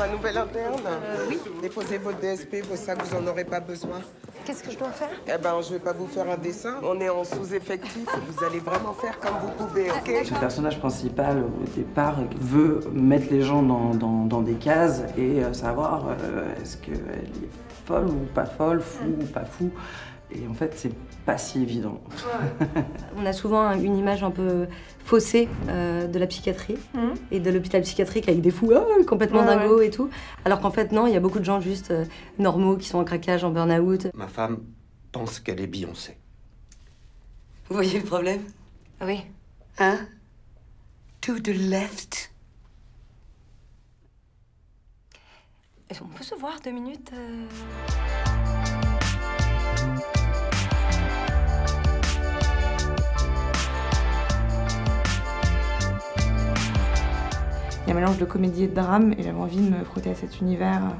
ma nouvelle interne Euh, oui. Déposez votre DSP, vos sacs, vous en aurez pas besoin. Qu'est-ce que je dois faire? Eh ben, je vais pas vous faire un dessin. On est en sous-effectif. Vous allez vraiment faire comme vous pouvez, ok? Le personnage principal, au départ, veut mettre les gens dans, dans- dans des cases et euh, savoir euh, est-ce qu'elle est folle ou pas folle, fou ou pas fou. Et en fait, c'est pas si évident. On a souvent un- une image un peu faussée euh, de la psychiatrie et de l'hôpital psychiatrique avec des fous ah, complètement Ouais, dingos et tout. Alors qu'en fait, non, il y a beaucoup de gens juste euh, normaux qui sont en craquage, en burn-out. Ma femme pense qu'elle est Beyoncé. Vous voyez le problème? Oui. Hein? To the left. On peut se voir deux minutes euh? Il y a un mélange de comédie et de drame, et j'avais envie de me frotter à cet univers euh,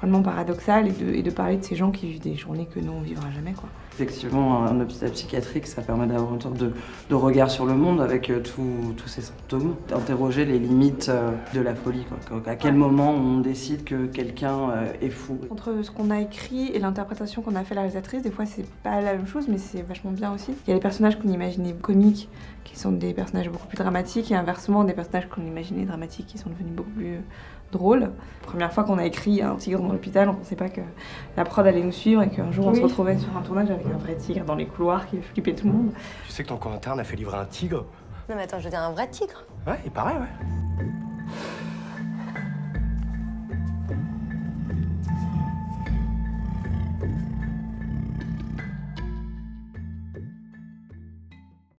complètement paradoxal et de, et de parler de ces gens qui vivent des journées que nous on vivra jamais quoi. Effectivement, un hôpital psychiatrique, ça permet d'avoir une sorte de, de regard sur le monde avec euh, tous ces symptômes. Interroger les limites euh, de la folie. quoi. À quel moment on décide que quelqu'un euh, est fou. Entre ce qu'on a écrit et l'interprétation qu'on a fait la réalisatrice, des fois c'est pas la même chose, mais c'est vachement bien aussi. Il y a les personnages qu'on imaginait comiques, qui sont des personnages beaucoup plus dramatiques, et inversement des personnages qu'on imaginait dramatiques, qui sont devenus beaucoup plus drôles. Première fois qu'on a écrit un tigre dans l'hôpital, on pensait pas que la prod allait nous suivre et qu'un jour on se retrouvait sur un tournage avec un vrai tigre dans les couloirs qui flippait tout le monde. Tu sais que ton co-interne a fait livrer un tigre Non mais attends, je veux dire un vrai tigre. Ouais, il paraît, ouais.